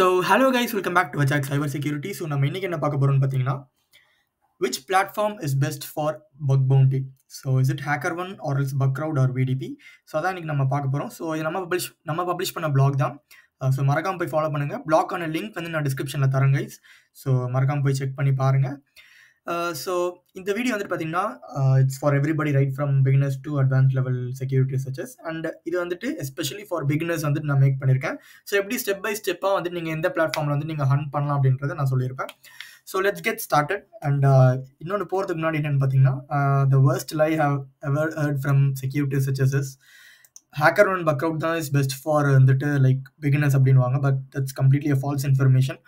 So hello guys welcome back to வச்சாக் cyber security so நம்ம இன்றைக்கி என்ன பார்க்க போகிறோம்னு பார்த்தீங்கன்னா which platform is best for bug bounty so is it HackerOne or இல்ஸ் Bugcrowd or VDP so அதான் இன்றைக்கி நம்ம பார்க்க போகிறோம் ஸோ இது நம்ம பப்ளிஷ் நம்ம பப்ளிஷ் பண்ண பிளாக் தான். Uh, ஸோ மறக்காமல் போய் ஃபாலோ பண்ணுங்கள் பிளாக்கான லிங்க் வந்து நான் டிஸ்கிரிப்ஷனில் தரேன் கைஸ் ஸோ மறக்காமல் போய் செக் பண்ணி பாருங்கள் Uh, ஸோ இந்த வீடியோ வந்துட்டு பார்த்தீங்கன்னா it's for everybody right from beginners to advance level security researches and இது வந்துட்டு எஸ்பெஷலி ஃபார் பிகினர்ஸ் வந்துட்டு நான் மேக் பண்ணியிருக்கேன் ஸோ எப்படி ஸ்டெப் பை ஸ்டெப்பாக வந்து நீங்கள் எந்த பிளாட்ஃபார்மில் வந்து நீங்கள் ஹன் பண்ணலாம் அப்படின்றத நான் சொல்லியிருப்பேன். So let's get started and uh, இன்னொன்று போகிறதுக்கு முன்னாடி என்னென்னு பார்த்தீங்கன்னா the worst lie have ever heard from security researches is HackerOne bug out தான் இஸ் பெஸ்ட் ஃபார் வந்துட்டு லைக் பிகினர்ஸ் அப்படின்வாங்க but that's completely false information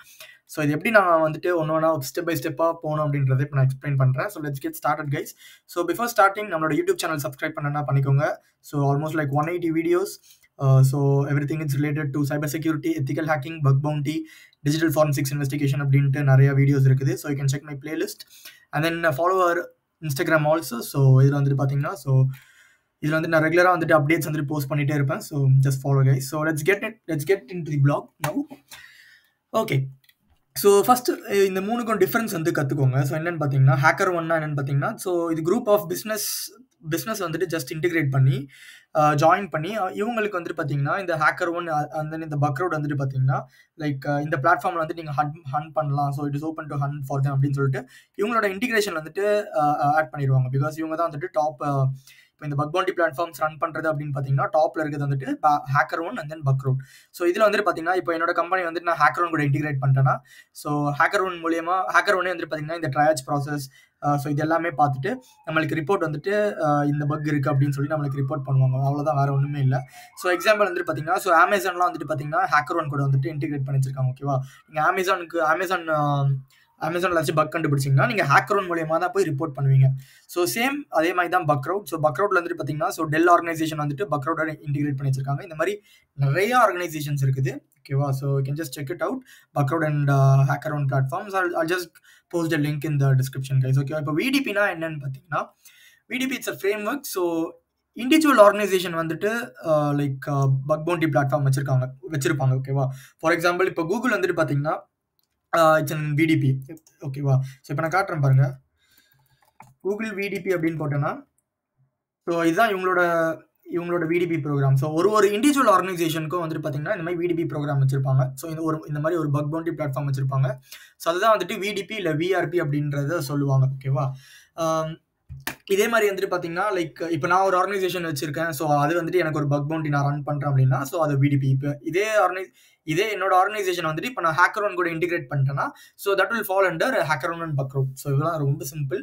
so இது எப்படி நான் வந்துட்டு ஒன்று ஒன்றா ஸ்டெப் பை ஸ்டெப்பாக போகணும் அப்படின்றத இப்போ நான் எக்ஸ்பிளைன் பண்ணுறேன் so let's get started guys so before starting நம்மளோட யூடியூப் சேனல் சப்ஸ்கிரைப் பண்ணனா பண்ணிக்கோங்க. So almost like one eighty videos so everything it's related to cyber security ethical hacking bug bounty digital forensics investigation அப்படின்ட்டு நிறைய videos இருக்குது. So you can check my playlist and then follow our Instagram also so இதில் வந்துட்டு பார்த்தீங்கன்னா so இதில் வந்து நான் ரெகுலராக வந்துட்டு அப்டேட்ஸ் வந்துட்டு போஸ்ட் பண்ணிகிட்டே இருப்பேன். So just follow guys so let's get it let's get into the blog now okay so first eh, இந்த மூணுக்கும் டிஃப்ரென்ஸ் வந்து கற்றுக்கோங்க ஸோ என்னென்னு பார்த்தீங்கன்னா ஹேக்கர் ஒன்னா என்னென்னு பார்த்தீங்கன்னா ஸோ இது குரூப் ஆஃப் பிஸ்னஸ் பிஸ்னஸ் வந்துட்டு ஜஸ்ட் இன்டிகிரேட் பண்ணி ஜாயின் பண்ணி இவங்களுக்கு வந்துட்டு பார்த்தீங்கன்னா இந்த ஹேக்கர் ஒன் அந்த இந்த பக்ரவுட் வந்துட்டு பார்த்தீங்கன்னா லைக் இந்த பிளாட்ஃபார்மில் வந்துட்டு நீங்கள் ஹன் ஹன் பண்ணலாம். So it is open to hunt for them அப்படின்னு சொல்லிட்டு இவங்களோட இன்டிகிரேஷன் வந்துட்டு ஆட் பண்ணிடுவாங்க. பிகாஸ் இவங்க தான் வந்துட்டு டாப் இப்போ இந்த பக் பவுண்டி பிளாட்ஃபார்ம்ஸ் ரன் பண்ணுறது அப்படின்னு பார்த்தீங்கன்னா டாப்பில் இருக்கிறது வந்துட்டு HackerOne and then bug root so இதில் வந்துட்டு பார்த்தீங்கன்னா இப்போ என்னோட கம்பெனி வந்துட்டு நான் ஹேக்கர் ஒன் கூட இன்டிகிரேட் பண்ணிட்டேன்னா ஸோ ஹேக்கர் ஒன் மூலியமா ஹேக்கர் ஒன்னே வந்துட்டு பார்த்தீங்கன்னா இந்த ட்ரையாஜ் ப்ராசஸ் ஸோ இது எல்லாமே பார்த்துட்டு நம்மளுக்கு ரிப்போர்ட் வந்துட்டு இந்த பக் இருக்குது அப்படின்னு சொல்லி நம்மளுக்கு ரிப்போர்ட் பண்ணுவாங்க. அவ்வளோதான் வேறு ஒன்றுமே இல்லை. ஸோ எக்ஸாம்பிள் வந்துட்டு பார்த்தீங்கன்னா ஸோ அமேசான்லாம் வந்துட்டு பார்த்தீங்கன்னா ஹேக்கர் ஒன் கூட வந்துட்டு இன்டிகிரேட் பண்ணி வச்சிருக்காங்க ஓகேவா நீங்கள் அமேசானுக்கு அமேசான் அமேசானில் வச்சு பக் கண்டுபிடிச்சிங்கன்னா நீங்கள் ஹேக்கர் ஒன் மூலியமாக தான் போய் ரிப்போர்ட் பண்ணுவீங்க. ஸோ சேம் அதே மாதிரி தான் பக்ரவுட் ஸோ பக்ரவுட்ல வந்துட்டு பார்த்தீங்கன்னா ஸோ டெல் ஆர்கனைசேஷன் வந்துட்டு பக்ரவுட்டோட இன்டிகிரேட் பண்ணி வச்சிருக்காங்க. இந்த மாதிரி நிறைய ஆர்கனைசேஷன்ஸ் இருக்குது. ஓகேவா so can just check it out Bugcrowd and HackerOne platforms all just post link இந்த டிஸ்கிரிப்ஷன் கைஸ் ஓகே இப்போ விடிபினா என்னன்னு பார்த்தீங்கன்னா VDP it's a framework so individual organisation வந்துட்டு லைக் பக் பவுண்டி பிளாட்ஃபார்ம் வச்சிருக்காங்க வச்சிருப்பாங்க. ஓகேவா ஃபார் எக்ஸாம்பிள் இப்போ கூகுள் வந்துட்டு பார்த்தீங்கன்னா இட்ஸ் அன் விடிபி ஓகேவா ஸோ இப்போ நான் காட்டுறேன் பாருங்க. கூகுள் விடிபி அப்படின்னு போட்டேன்னா ஸோ இதுதான் இவங்களோட இவங்களோட விடிபி ப்ரோக்ராம் ஸோ ஒரு ஒரு இண்டிவிஜுவல் ஆர்கனைசேஷனுக்கும் வந்துட்டு பார்த்தீங்கன்னா இந்த மாதிரி விடிபி ப்ரோக்ராம் வச்சிருப்பாங்க. ஸோ இந்த ஒரு இந்த மாதிரி ஒரு பக் பவுண்டி பிளாட்ஃபார்ம் வச்சிருப்பாங்க. ஸோ அதுதான் வந்துட்டு விடிபி இல்லை விஆர்பி அப்படின்றத சொல்லுவாங்க. ஓகேவா இதே மாதிரி வந்துட்டு பார்த்தீங்கன்னா லைக் இப்போ நான் ஒரு ஆர்கனைசேஷன் வச்சிருக்கேன். ஸோ அது வந்துட்டு எனக்கு ஒரு பக் பவுண்டி நான் ரன் பண்ணுறேன் அப்படின்னா ஸோ அது விடிபி இப்போ இதே ஆர்கனை இதே என்னோட ஆர்கனைசேஷன் வந்துட்டு இப்போ நான் ஹேக்கரோன் கூட இன்டிகிரேட் பண்ணிட்டேன்னா so that will fall under HackerOne and bug so இதெல்லாம் ரொம்ப simple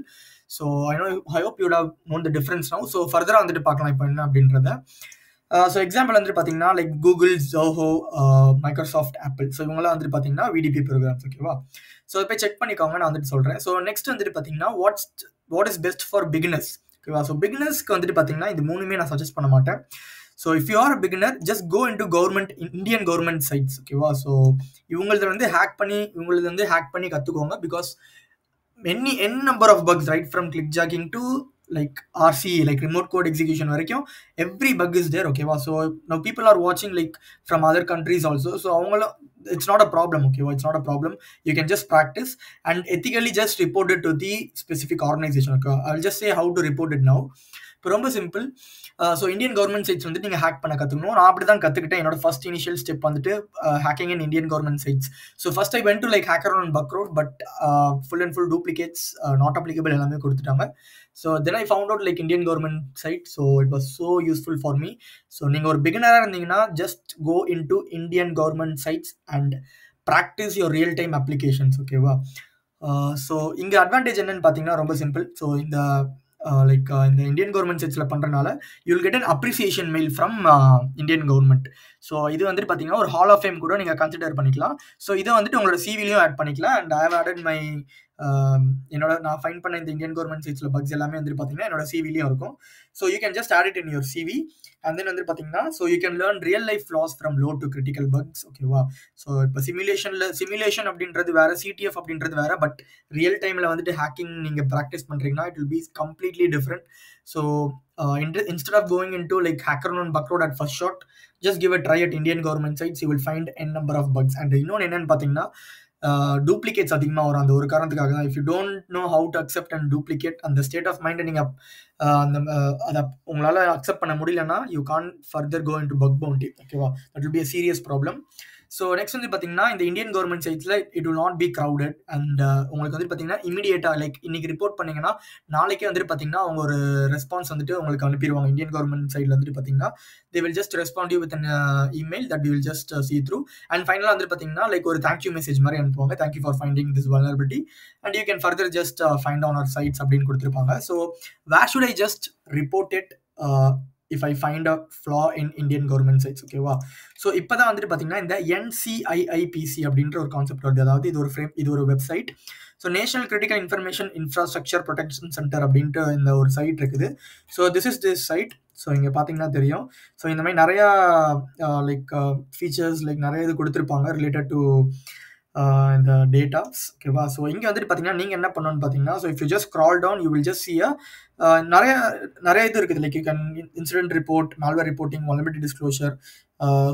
so I know I hope you'd have known the difference no so ஃபர்தராக வந்துட்டு பார்க்கலாம் இப்போ என்ன அப்படின்றத. ஸோ எக்ஸாம்பிள் வந்துட்டு பார்த்தீங்கன்னா like Google Zoho Microsoft Apple so இவங்களாம் வந்துட்டு பார்த்தீங்கன்னா விடிபி ப்ரோக்ராம்ஸ் ஓகேவா ஸோ போய் செக் பண்ணிக்கோங்க நான் வந்துட்டு சொல்கிறேன் ஸோ நெக்ஸ்ட் வந்துட்டு பார்த்தீங்கன்னா what's what is best for beginners ஓகேவா ஸோ பிகினர்ஸ்க்கு வந்துட்டு பார்த்தீங்கன்னா இது மூணுமே நான் சஜஸ்ட் பண்ண மாட்டேன். So if you are beginner just go into government Indian government sites ஓகேவா ஸோ இவங்களது வந்து ஹேக் பண்ணி இவங்களது வந்து ஹேக் பண்ணி கற்றுக்கோங்க because many n number of bugs right from clickjacking to like RC, like remote code execution, every bug is there, okay? So now people are watching like from other countries also. So it's not a problem, okay? It's not a problem. You can just practice and ethically just report it to the specific organization. Okay? I'll just say how to report it now. இப்போ ரொம்ப simple so Indian government sites வந்து நீங்கள் hack பண்ண கற்றுக்கணும் நான் அப்படி தான் கற்றுக்கிட்டேன் என்னோட ஃபஸ்ட் இனிஷியல் ஸ்டெப் வந்துட்டு hacking in Indian government sites so first I went to like HackerOne Bugcrowd but full and full duplicates not applicable எல்லாமே கொடுத்துட்டாங்க. So then I found out like Indian government site so it was so useful for me so நீங்கள் ஒரு பிகினராக இருந்தீங்கன்னா just go into Indian government sites and practice your real time applications ஓகேவா so இங்கே advantage என்னன்னு பார்த்தீங்கன்னா ரொம்ப simple so இந்த லைக் இந்த இந்தியன் கவர்மெண்ட் செட்ஸில் பண்ணுறனால you'll get an appreciation mail from Indian government so இது வந்துட்டு பார்த்தீங்கன்னா ஒரு ஹால் ஆஃப் ஃபேம் கூட நீங்கள் கன்சிடர் பண்ணிக்கலாம். ஸோ இதை வந்துட்டு உங்களோட சிவிலையும் ஆட் பண்ணிக்கலாம். And I have added my என்னோட நான் ஃபைன் பண்ண இந்த இந்தியன் கவர்மெண்ட் சைட்ஸில் பக்ஸ் எல்லாமே வந்து பார்த்தீங்கன்னா என்னோட சிவிலையும் இருக்கும். So you can just add it in your CV and then வந்து பார்த்தீங்கன்னா so you can learn real life flaws from low to critical bugs ஓகேவா ஸோ இப்போ சிமுலேஷனில் சிமுலேஷன் அப்படின்றது வேற சிடிஎஃப் அப்படின்றது வேற பட் ரியல் டைமில் வந்துட்டு ஹேக்கிங் நீங்கள் ப்ராக்டிஸ் பண்ணுறீங்கன்னா it will be completely different so instead of going into like HackerOne Bugcrowd at first shot just give a try at Indian government sites you will find n number of bugs and இன்னொன்று என்னன்னு பார்த்தீங்கன்னா Uh, duplicates அதிகமாக வரும். அந்த ஒரு காரணத்துக்காக தான். If you don't know how to accept and duplicate அந்த ஸ்டேட் ஆஃப் மைண்டை நீங்கள் அந்த uh, அதை உங்களால் அக்செப்ட் பண்ண முடியலன்னா you can't further go into bug bounty ஓகேவா that will be a serious problem so next வந்து பார்த்தீங்கன்னா இந்த Indian government சைட்ஸில் it will not be crowded and உங்களுக்கு வந்து பார்த்தீங்கன்னா இமீடியட்டாக லைக் இன்னைக்கு ரிப்போர்ட் பண்ணிங்கன்னா நாளைக்கே வந்துட்டு பார்த்தீங்கன்னா அவங்க ஒரு ரெஸ்பான்ஸ் வந்துட்டு உங்களுக்கு அனுப்பிடுவாங்க இந்தியன் கவர்மெண்ட் சைடில் வந்துட்டு பார்த்தீங்கன்னா they will just respond you with an email that will just see through and ஃபைனலாக வந்துட்டு பார்த்தீங்கன்னா லைக் ஒரு தேங்க்யூ மெசேஜ் மாதிரி அனுப்புவாங்க. Thank you for finding this vulnerability and you can further just find on our sites அப்படின்னு கொடுத்துருப்பாங்க. So where should I just report it if I find a flaw in Indian government sites ஓகேவா so இப்போ தான் வந்துட்டு பார்த்தீங்கன்னா இந்த என்சிஐஐபிசி அப்படின்ற ஒரு கான்செப்ட் வருது. அதாவது இது ஒரு ஃப்ரேம் இது ஒரு website so national critical information infrastructure protection centre அப்படின்ட்டு இந்த ஒரு சைட் இருக்குது. So this is this site so இங்கே பார்த்தீங்கன்னா தெரியும். ஸோ இந்த மாதிரி நிறையா லைக் ஃபீச்சர்ஸ் லைக் நிறைய இது கொடுத்துருப்பாங்க ரிலேட்டட் டு இந்த டேட்டாஸ் ஓகேவா ஸோ இங்கே வந்துட்டு பார்த்தீங்கன்னா நீங்கள் என்ன பண்ணணும்னு பார்த்தீங்கன்னா so if you just crawl down you will just see நிறைய நிறைய இது இருக்குது. Like you can incident report malware reporting vulnerability disclosure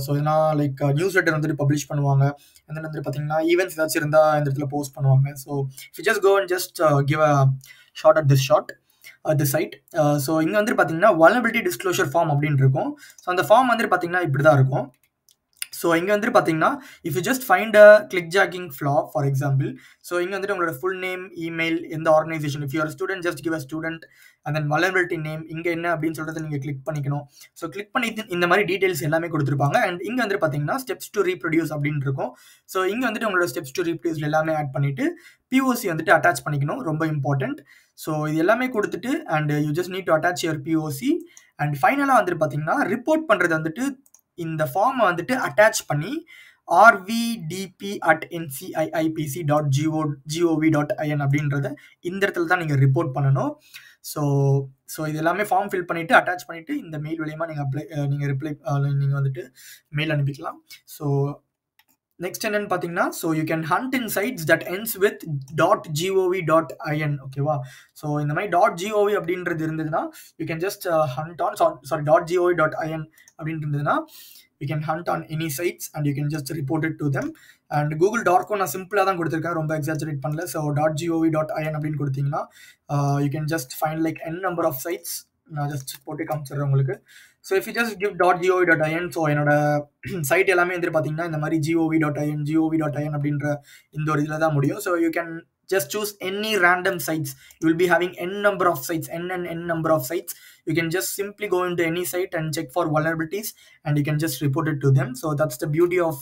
so இதெல்லாம் லைக் நியூஸ் லெட்டர் வந்துட்டு பப்ளிஷ் பண்ணுவாங்க. அந்த வந்துட்டு பார்த்தீங்கன்னா ஈவெண்ட்ஸ் ஏதாச்சும் இருந்தால் இந்த இடத்துல போஸ்ட் பண்ணுவாங்க. So if just go and just give a short at this short the site so இங்கே வந்துட்டு பார்த்தீங்கன்னா வலபிலிட்டி டிஸ்க்ளோஷர் ஃபார்ம் அப்படின்னு இருக்கும். ஸோ அந்த ஃபார்ம் வந்துட்டு பார்த்தீங்கன்னா இப்படி தான் இருக்கும். ஸோ இங்கே வந்துட்டு பார்த்தீங்கன்னா if you just find a clickjacking flaw for example so இங்கே வந்துட்டு உங்களோட ஃபுல் நேம் இமெயில் எந்த organisation if you're student just give a student and then vulnerability name இங்கே என்ன அப்படின்னு சொல்கிறத நீங்கள் கிளிக் பண்ணிக்கணும். ஸோ கிளிக் பண்ணி இந்த மாதிரி டீட்டெயில்ஸ் எல்லாமே கொடுத்துருப்பாங்க. அண்ட் இங்கே வந்துட்டு பார்த்தீங்கன்னா ஸ்டெப்ஸ் டு ரீப்ரொடியூஸ் அப்படின்னு இருக்கும். ஸோ இங்கே வந்துட்டு உங்களோட ஸ்டெப்ஸ் டு ரீப்ரொடியூஸ் எல்லாமே ஆட் பண்ணிவிட்டு பிஓசி வந்துட்டு அட்டாச் பண்ணிக்கணும். ரொம்ப இம்பார்ட்டண்ட் ஸோ இது எல்லாமே கொடுத்துட்டு and you just need to attach your POC and ஃபைனலாக வந்துட்டு பார்த்தீங்கன்னா ரிப்போர்ட் பண்ணுறது வந்துட்டு இந்த ஃபார்மை வந்துட்டு அட்டாச் பண்ணி RVDP at NCIIPC dot GO GOV dot IN அப்படின்றத இந்த இடத்துல தான் நீங்கள் ரிப்போர்ட் பண்ணணும். ஸோ ஸோ இது எல்லாமே ஃபார்ம் ஃபில் பண்ணிவிட்டு அட்டாச் பண்ணிவிட்டு இந்த மெயில் மூலியமாக நீங்கள் அப்ளை நீங்கள் ரிப்ளை நீங்கள் வந்துட்டு மெயில் அனுப்பிக்கலாம். ஸோ நெக்ஸ்ட் என்னன்னு பார்த்தீங்கன்னா so you can hunt in sites that ends with dot GOV dot IN ஓகேவா ஸோ இந்த மாதிரி டாட் ஜிஓவி அப்படின்றது இருந்ததுன்னா you can just hunt on sorry dot GOV dot IN அப்படின்னு இருந்ததுன்னா you can hunt on any sites and you can just report it to them and Google dot co நான் சிம்பிளாக தான் கொடுத்துருக்கேன். ரொம்ப எக்ஸாஜரேட் பண்ணல. So dot GOV dot IN அப்படின்னு கொடுத்தீங்கன்னா you can just find like n number of sites நான் just போட்டு காமிச்சிடுறேன் உங்களுக்கு. So if you just give dot GOV dot IN so என்னோட சைட் எல்லாமே வந்துட்டு பார்த்தீங்கன்னா இந்த மாதிரி GOV dot IN GOV dot IN அப்படின்ற இந்த ஒரு இதில் தான் முடியும். So you can just choose any random sites you will be having n number of sites n and n number of sites you can just simply go into any site and check for vulnerabilities and you can just report it to them so that's the beauty of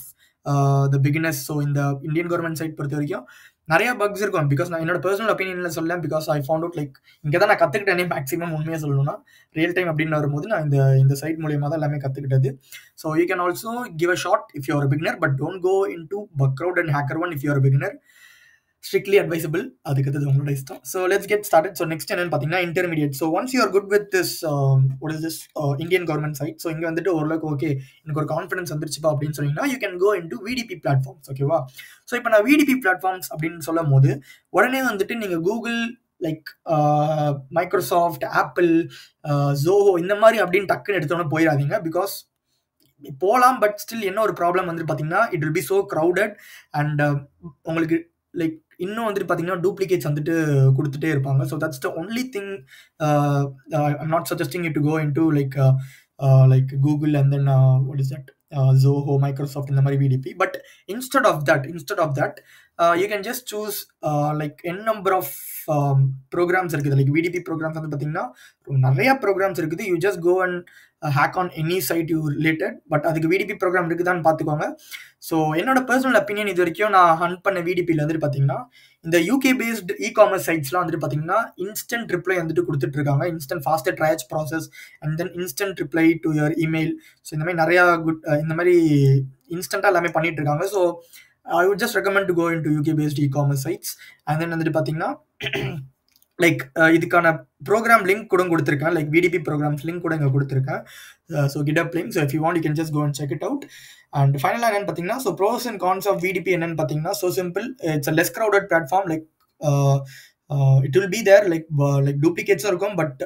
uh, the beginners so in the indian government site பொறுத்த வரைக்கும் நிறைய bugs இருக்கும் because நான் என்னோட personal ஒப்பீனியன்ல சொல்லேன் because I found out like இங்கே தான் நான் கற்றுக்கிட்டேனே மேக்ஸிமம் உண்மையாக சொல்லணும்னா ரியல் டைம் அப்படின்னு வரும்போது நான் இந்த இந்த சைட் மூலியமாக தான் எல்லாமே கற்றுக்கிட்டது so you can also give a shot if you're beginner but don't go into background and HackerOne if you're beginner Strictly advisable அதுக்கு அது உங்களோட இஷ்டம். So let's get started so next என்னன்னு பார்த்தீங்கன்னா intermediate so once you are good with this what is this Indian government site so இங்கே வந்துட்டு ஓரளவுக்கு okay எனக்கு ஒரு கான்ஃபிடன்ஸ் வந்துருச்சுப்பா அப்படின்னு சொன்னீங்கன்னா you can go in to VDP platforms ஓகேவா ஸோ இப்போ நான் விடிபி பிளாட்ஃபார்ம்ஸ் அப்படின்னு சொல்லும் போது உடனே வந்துட்டு நீங்கள் Google like Microsoft Apple Zoho இந்த மாதிரி அப்படின்னு டக்குன்னு எடுத்தோன்னே போயிடாதீங்க. பிகாஸ் போகலாம் பட் ஸ்டில் என்ன ஒரு ப்ராப்ளம் வந்து பார்த்தீங்கன்னா it will be so crowded and உங்களுக்கு லைக் இன்னும் வந்துட்டு பார்த்தீங்கன்னா டூப்ளிகேட்ஸ் வந்துட்டு கொடுத்துட்டே இருப்பாங்க. So that's the only thing I'm not suggesting to go into like like Google and then what is that Zoho Microsoft இந்த மாதிரி VDP but instead of that instead of that you can just choose like N number of programs இருக்குது. Like VDP programs வந்து பார்த்தீங்கன்னா நிறையா programs இருக்குது. You just go and hack on any site you related but அதுக்கு VDP program இருக்குதான்னு பார்த்துக்கோங்க. So என்னோட personal opinion இது வரைக்கும் நான் ஹண்ட் பண்ண விடிபியில் வந்துட்டு பார்த்தீங்கன்னா இந்த யூகே பேஸ்டு இ காமர்ஸ் சைட்ஸ்லாம் வந்துட்டு பார்த்தீங்கன்னா இன்ஸ்டன்ட் ரிப்ளை வந்துட்டு கொடுத்துட்டு இருக்காங்க instant faster triage process and then instant reply to your email so இந்த மாதிரி நிறையா குட் இந்த மாதிரி இன்ஸ்டண்ட்டாக எல்லாமே பண்ணிட்டு இருக்காங்க so I would just recommend to go in to UK based e commerce sites and then வந்துட்டு பார்த்தீங்கன்னா லைக் இதுக்கான ப்ரோக்ராம் லிங்க் கூட கொடுத்துருக்கேன். லைக் விடிபி ப்ரோக்ராம்ஸ் லிங்க் கூட இங்கே கொடுத்துருக்கேன். So GitHub link so if you want you can just go and check it out and ஃபைனலாக என்னென்னு பார்த்தீங்கன்னா so pros and cons of VDP என்னன்னு பார்த்தீங்கன்னா so simple it's a less crowded platform like it will be there like like டூப்ளிகேட்ஸும் இருக்கும். But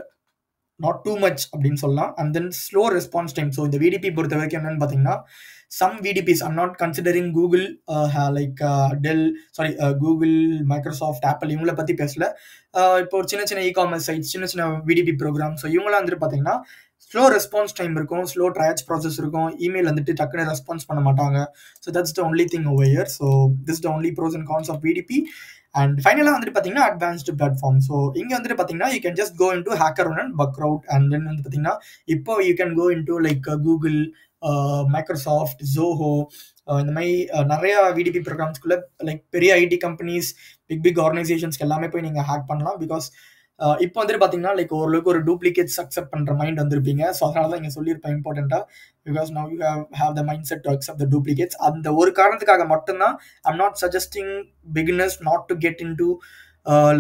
not too much அப்படின்னு சொல்லலாம். And then slow response time so இந்த VDP பொறுத்த வரைக்கும் என்னன்னு பார்த்தீங்கன்னா some VDPs I'm not considering Google like Dell sorry Google Microsoft Apple இவங்கள பற்றி பேசல. Uh, இப்போ ஒரு சின்ன சின்ன இ காமர்ஸ் சைட்ஸ் சின்ன சின்ன விடிபி ப்ரோக்ராம் ஸோ இவங்களாம் வந்துட்டு பார்த்தீங்கன்னா ஸ்லோ ரெஸ்பான்ஸ் டைம் இருக்கும் ஸ்லோ ட்ரையாச் ப்ராசஸ் இருக்கும். இமெயில் வந்துட்டு டக்குன்னு ரெஸ்பான்ஸ் பண்ண மாட்டாங்க. So that's the only thing over here so this the only pros and cons of VDP and ஃபைனலாக வந்துட்டு பார்த்தீங்கன்னா அட்வான்ஸ்டு பிளாட்ஃபார்ம் ஸோ இங்கே வந்துட்டு பார்த்தீங்கன்னா you can just go in to HackerOne and Bugcrowd and then வந்து பார்த்தீங்கன்னா இப்போ you can go in to like Google Microsoft Zoho இந்த மாதிரி uh, நிறைய விடிபி ப்ரோக்ராம்ஸ்குள்ளே லைக் பெரிய ஐடி கம்பெனிஸ் பிக் பிக் ஆர்கனைசேஷன்ஸ்க்கு எல்லாமே போய் நீங்கள் ஹேக் பண்ணலாம். பிகாஸ் இப்போ வந்துட்டு பார்த்தீங்கன்னா லைக் ஓரளவுக்கு ஒரு டூப்ளிகேட்ஸ் அக்செப்ட் பண்ணுற மைண்ட் வந்திருப்பீங்க. ஸோ அதனால தான் இங்கே சொல்லியிருப்பேன் இம்பார்ட்டண்ட்டாக because now you have have the mind set to accept the duplicates அந்த ஒரு காரணத்துக்காக மட்டும்தான் I'm not suggesting beginners not to get in to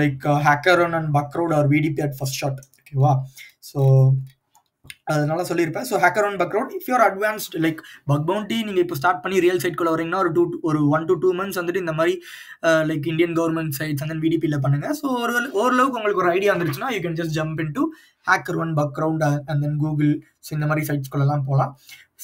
like HackerOne and Bugcrowd or VDP at first shot ஓகேவா ஸோ அதனால சொல்லியிருப்பேன். So HackerOne Bugcrowd if you're advanced like bug bounty நீங்கள் இப்போ start பண்ணி ரியல் சைட்குள்ள வரீங்கன்னா ஒரு டூ ஒரு one to two months வந்துட்டு இந்த மாதிரி லைக் இந்தியன் கவர்மெண்ட் சைட்ஸ் அந்த விடிபியில் பண்ணுங்கள் ஸோ ஒரு ஓரளவுக்கு உங்களுக்கு ஒரு ஐடியா வந்துருச்சுன்னா you can just jump in to HackerOne Bugcrowd and then Google so இந்த மாதிரி சைட்ஸ்குள்ளெல்லாம் போகலாம்.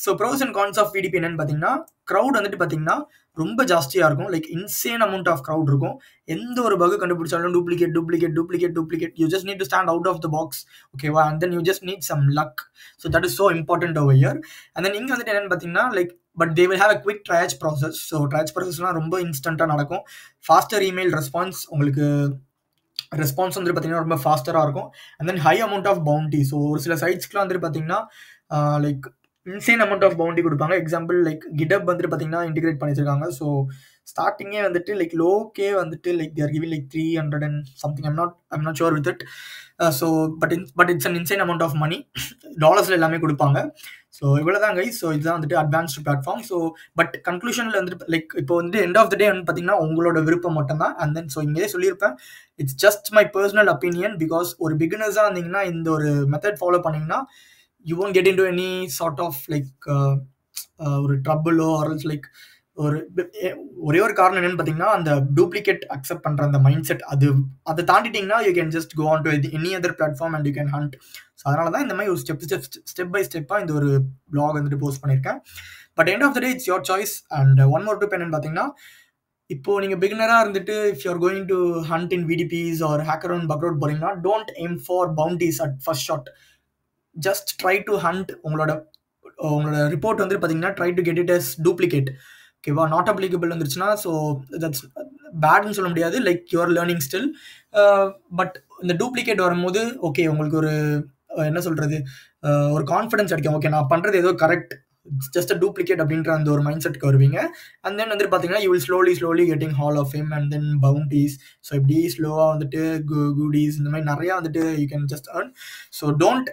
So pros and cons of VDP என்னன்னு பார்த்தீங்கன்னா க்ரௌட் வந்துட்டு பார்த்தீங்கன்னா ரொம்ப ஜாஸ்தியாக இருக்கும். Like insane amount of crowd இருக்கும். எந்த ஒரு பகு கண்டுபிடிச்சாலும் duplicate duplicate duplicate duplicate you just need to stand out of the box ஓகேவா and then you just need some luck so that is so important over year and then இங்கே வந்துட்டு என்னென்னு பார்த்தீங்கன்னா like but they will have a quick triage process so triage ப்ராசஸ்லாம் ரொம்ப இன்ஸ்டண்ட்டாக நடக்கும். Faster email response உங்களுக்கு response வந்துட்டு பார்த்தீங்கன்னா ரொம்ப ஃபாஸ்டராக இருக்கும். And then high amount of bounty so ஒரு சில சைட்ஸ்க்குலாம் வந்துட்டு பார்த்தீங்கன்னா like insane amount of bounty கொடுப்பாங்க. எக்ஸாம்பிள் லைக் கிடப் வந்துட்டு பார்த்தீங்கன்னா இன்டிகிரேட் பண்ணி வச்சிருக்காங்க ஸோ ஸ்டார்டிங்கே வந்துட்டு லைக் லோக்கே வந்துட்டு like they're giving like three hundred and something I'm not I'm not sure with it so but in but it's an insane amount of money டாலர்ஸில் எல்லாமே கொடுப்பாங்க. ஸோ இவ்வளோ தான் கைஸ் ஸோ இதுதான் வந்துட்டு அட்வான்ஸ்டு பிளாட்ஃபார்ம் ஸோ பட் கன்க்ளூஷனில் வந்துட்டு like இப்போ வந்து எண்ட் ஆஃப் த டே வந்து பார்த்தீங்கன்னா உங்களோட விருப்பம் மட்டும் தான் அண்ட் தென் ஸோ இங்கேயே சொல்லியிருப்பேன். It's just my personal opinion because ஒரு பிகினர்ஸாக இருந்தீங்கன்னா இந்த ஒரு மெத்தட் ஃபாலோ பண்ணிங்கன்னா you won't get in to any sort of like ஒரு ட்ரபுளோ ஆர்எல்ஸ் லைக் ஒரு ஒரே ஒரு காரணம் என்னன்னு பார்த்தீங்கன்னா அந்த டூப்ளிகேட் அக்செப்ட் பண்ணுற அந்த மைண்ட் செட் அது அதை தாண்டிட்டிங்கன்னா you can just go on to any other platform and you can hunt so அதனால தான் இந்த மாதிரி ஒரு ஸ்டெப் ஸ்டெப் ஸ்டெப் பை ஸ்டெப்பாக இந்த ஒரு பிளாக் வந்துட்டு போஸ்ட் பண்ணியிருக்கேன். But end of the day it's your choice and one more tip என்னன்னு பார்த்தீங்கன்னா இப்போ நீங்கள் பிகினராக இருந்துட்டு if you're going to hunt in VDPs or HackerOne Bugcrowd போறீங்கன்னா don't aim for bounties at first shot just try to hunt உங்களோட உங்களோட report வந்து பார்த்தீங்கன்னா try to get it as duplicate ஓகேவா நாட் அப்ளிகபிள் வந்துருச்சுன்னா ஸோ தட்ஸ் பேட்னு சொல்ல முடியாது. Like your learning still but இந்த டூப்ளிகேட் வரும்போது ஓகே உங்களுக்கு ஒரு என்ன சொல்கிறது uh, ஒரு கான்ஃபிடன்ஸ் கிடைக்கும். ஓகே நான் பண்ணுறது ஏதோ கரெக்ட் ஜஸ்ட் அ டூப்ளிகேட் அப்படின்ற அந்த ஒரு மைண்ட் செட்டுக்கு வருவீங்க. அண்ட் தென் வந்துட்டு பார்த்தீங்கன்னா you will slowly slowly getting hall of fame and then bounties so இப்படி ஸ்லோவாக வந்துட்டு கு குடீஸ் இந்த மாதிரி நிறையா வந்துட்டு you can just earn so don't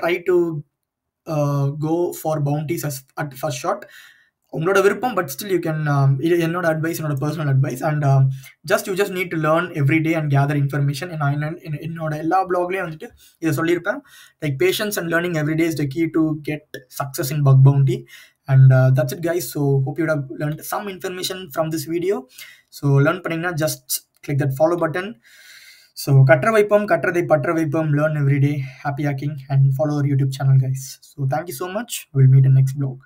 try to go for bounties as at first shot உங்களோட விருப்பம் பட் ஸ்டில் யூ கேன் இது என்னோட அட்வைஸ் என்னோட personal advice and just you just need to learn every day and gather information நான் என்னோட எல்லா பிளாக்லேயும் வந்துட்டு இதை சொல்லியிருப்பேன். Like patience and learning every day is the key to get success in bug bounty and that's it guys so hope you have learn some information from this video so learn பண்ணிங்கன்னா just click that follow button so கற்ற வைப்போம் கற்றதை பற்ற வைப்போம். Learn every day happy hacking and follow our YouTube channel guys so thank you so much will meet in next blog